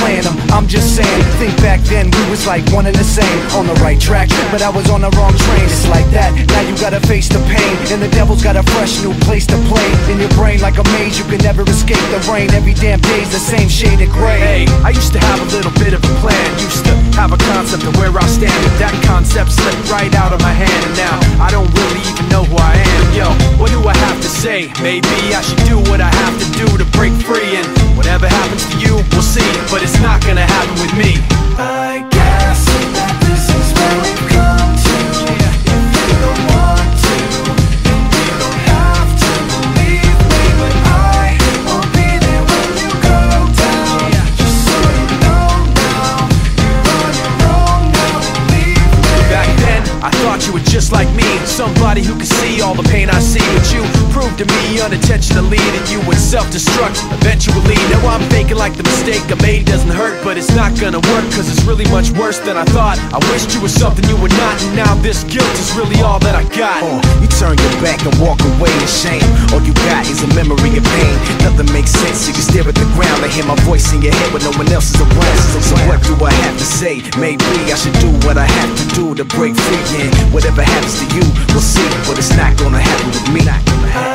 playing them. I'm just saying, think back then we was like one and the same. On the right track, but I was on the wrong train. It's like that, now you gotta face the pain. And the devil's got a fresh new place to play. In your brain like a maze, you can never escape the rain. Every damn day's the same shade of gray. Hey, I used to have a little bit of a plan. Used to have a concept of where I stand. But that concept slipped right out of my hand. And now Maybe I should do what I have to do to break free. And whatever happens to you, we'll see. But it's not gonna happen with me. I guess I thought you were just like me Somebody who could see all the pain I see. But you proved to me unintentionally That you would self-destruct eventually. Now I'm thinking like the mistake I made doesn't hurt But it's not gonna work Cause it's really much worse than I thought. I wished you were something you were not And now this guilt is really all that I got. Uh, you turn your back and walk away in shame. All you got is a memory sense. You can stare at the ground and hear my voice in your head when no one else is around. So what do I have to say? Maybe I should do what I have to do to break free. And whatever happens to you, we'll see. But it's not gonna happen with me.